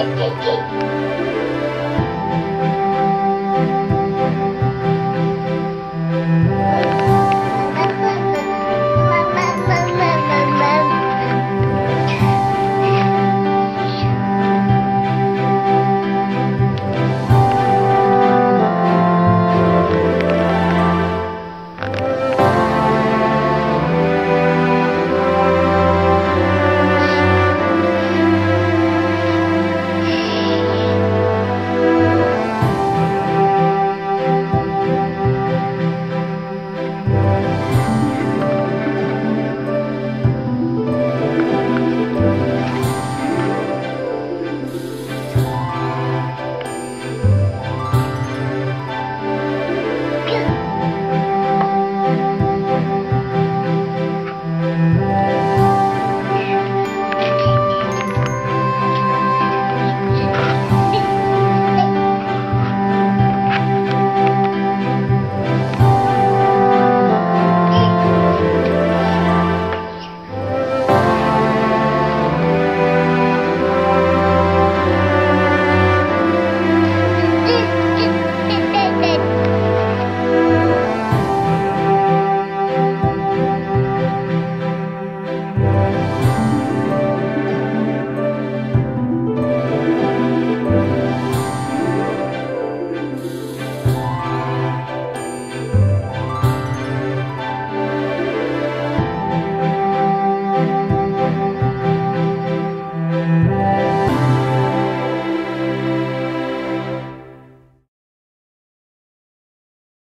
どうぞ。